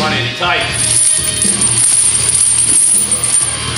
run any tight.